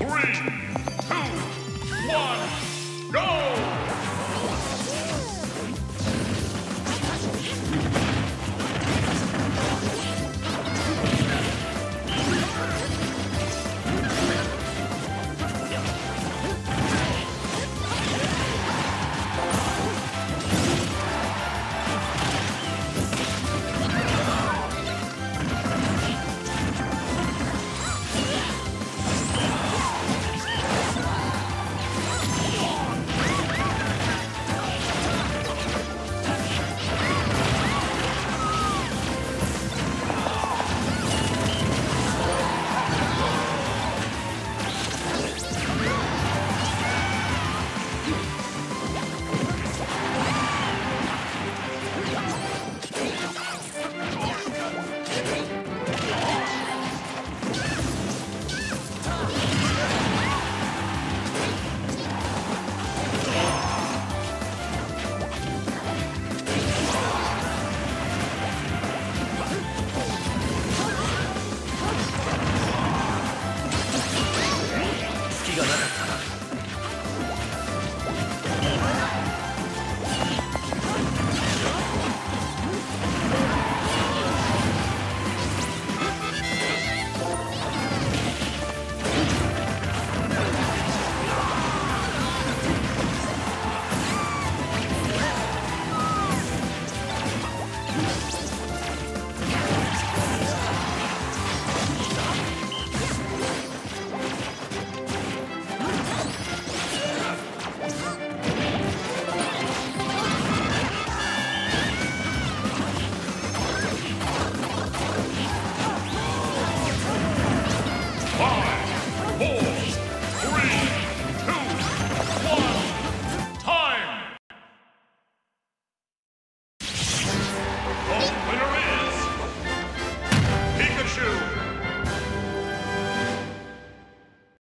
Three, time.